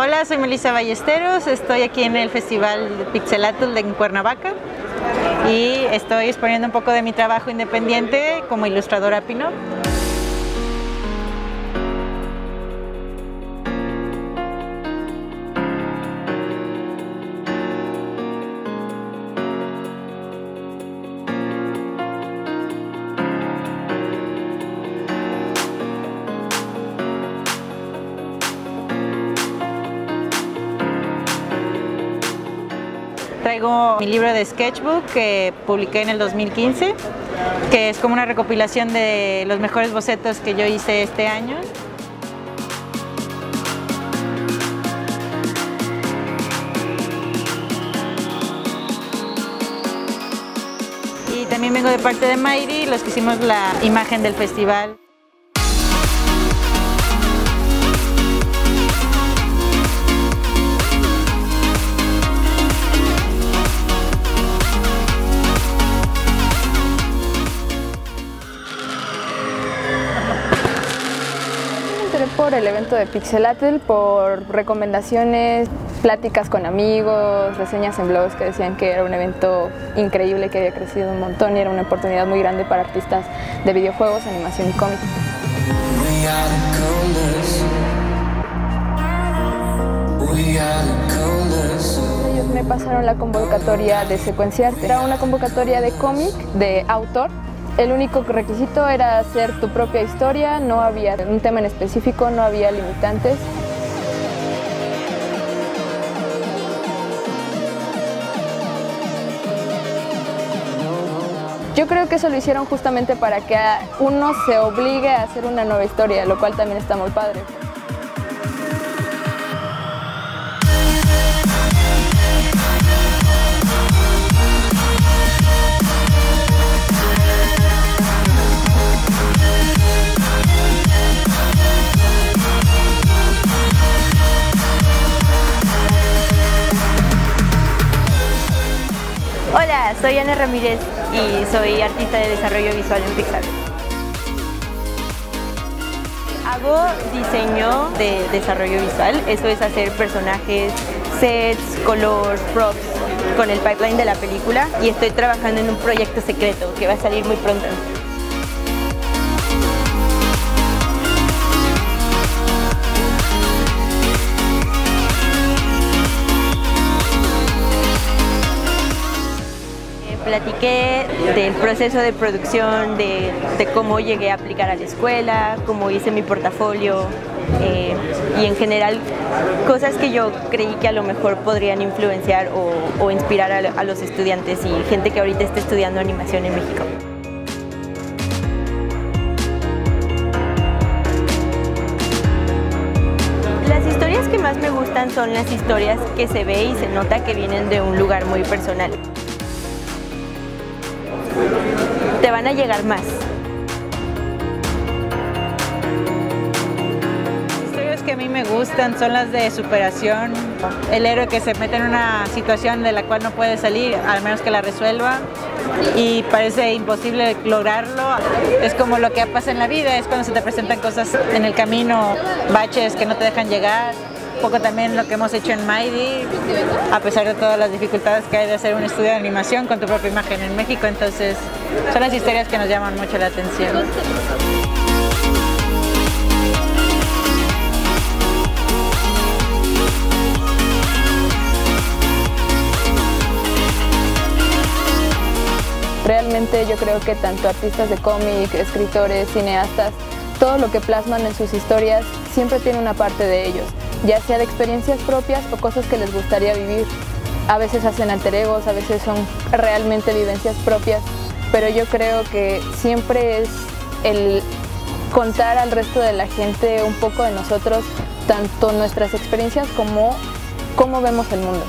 Hola, soy Melissa Ballesteros, estoy aquí en el Festival Pixelatl de Cuernavaca y estoy exponiendo un poco de mi trabajo independiente como ilustradora Pino. Traigo mi libro de sketchbook que publiqué en el 2015, que es como una recopilación de los mejores bocetos que yo hice este año. Y también vengo de parte de Mayri, los que hicimos la imagen del festival. Por el evento de Pixelatl, por recomendaciones, pláticas con amigos, reseñas en blogs que decían que era un evento increíble, que había crecido un montón y era una oportunidad muy grande para artistas de videojuegos, animación y cómic. Ellos me pasaron la convocatoria de secuenciarte. Era una convocatoria de cómic, de autor, el único requisito era hacer tu propia historia, no había un tema en específico, no había limitantes. Yo creo que eso lo hicieron justamente para que uno se obligue a hacer una nueva historia, lo cual también está muy padre. Soy Ana Ramírez y soy artista de desarrollo visual en Pixar. Hago diseño de desarrollo visual, eso es hacer personajes, sets, color, props con el pipeline de la película y estoy trabajando en un proyecto secreto que va a salir muy pronto. Platiqué del proceso de producción, de, cómo llegué a aplicar a la escuela, cómo hice mi portafolio eh, y en general cosas que yo creí que a lo mejor podrían influenciar o, inspirar a, a los estudiantes y gente que ahorita está estudiando animación en México. Las historias que más me gustan son las historias que se ve y se nota que vienen de un lugar muy personal te van a llegar más. historias que a mí me gustan son las de superación, el héroe que se mete en una situación de la cual no puede salir, al menos que la resuelva, y parece imposible lograrlo. Es como lo que pasa en la vida, es cuando se te presentan cosas en el camino, baches que no te dejan llegar poco también lo que hemos hecho en Mighty, a pesar de todas las dificultades que hay de hacer un estudio de animación con tu propia imagen en México, entonces son las historias que nos llaman mucho la atención. Realmente yo creo que tanto artistas de cómic, escritores, cineastas, todo lo que plasman en sus historias siempre tiene una parte de ellos ya sea de experiencias propias o cosas que les gustaría vivir. A veces hacen alter egos, a veces son realmente vivencias propias, pero yo creo que siempre es el contar al resto de la gente un poco de nosotros, tanto nuestras experiencias como cómo vemos el mundo.